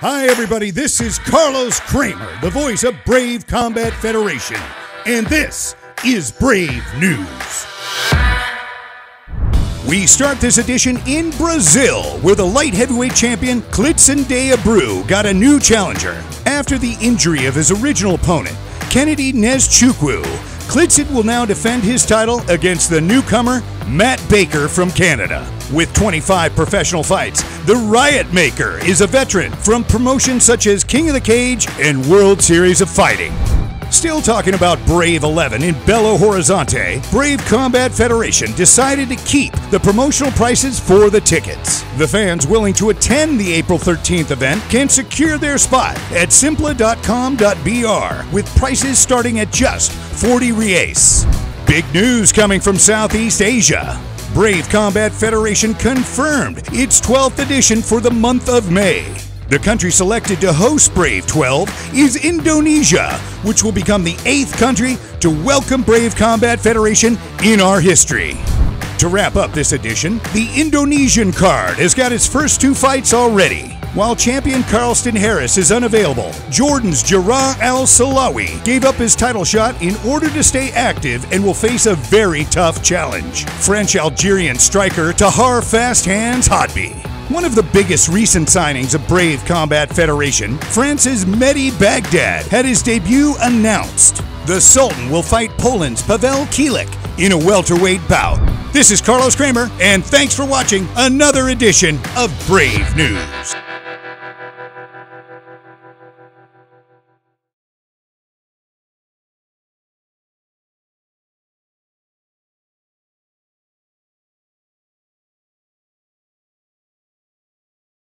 Hi, everybody. This is Carlos Kramer, the voice of Brave Combat Federation, and this is Brave News. We start this edition in Brazil, where the light heavyweight champion Klidson de Abreu got a new challenger. After the injury of his original opponent, Kennedy Nzechukwu, Klidson will now defend his title against the newcomer Matt Baker from Canada. With 25 professional fights, the Riot Maker is a veteran from promotions such as King of the Cage and World Series of Fighting. Still talking about Brave 11 in Belo Horizonte, Brave Combat Federation decided to keep the promotional prices for the tickets. The fans willing to attend the April 13th event can secure their spot at sympla.com.br with prices starting at just 40 reais. Big news coming from Southeast Asia. Brave Combat Federation confirmed its 12th edition for the month of May. The country selected to host Brave 12 is Indonesia, which will become the eighth country to welcome Brave Combat Federation in our history. To wrap up this edition, the Indonesian card has got its first two fights already. While champion Carlston Harris is unavailable, Jordan's Jarrah Al Silawi gave up his title shot in order to stay active and will face a very tough challenge. French Algerian striker Tahar Fast Hands Hadbi. One of the biggest recent signings of Brave Combat Federation, France's Mehdi Baghdad, had his debut announced. The Sultan will fight Poland's Pavel Kielik in a welterweight bout. This is Carlos Kramer, and thanks for watching another edition of Brave News.